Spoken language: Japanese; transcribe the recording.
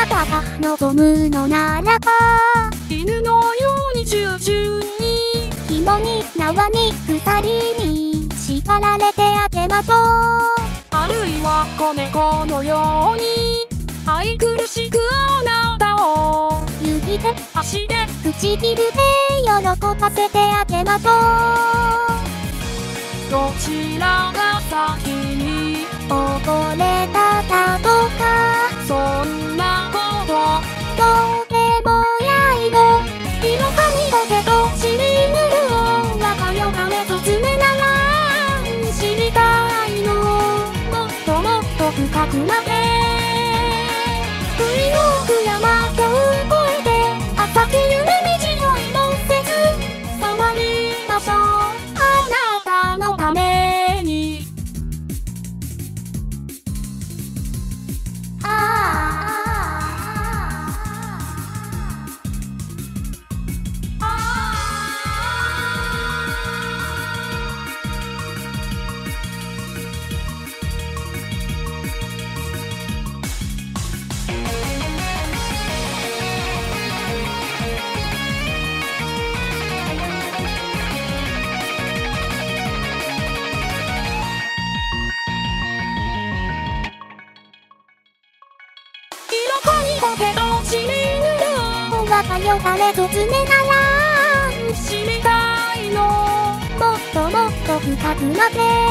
なたが望むのならば犬のように従順に紐に縄に鎖に縛られてあげましょう。あるいは子猫のように愛くるしくあなたを指で足で唇で喜ばせてあげましょう。どちらが先に深くまでこにポテトチンローンは通かれず常ならん。しみたいの。もっともっと深くなって。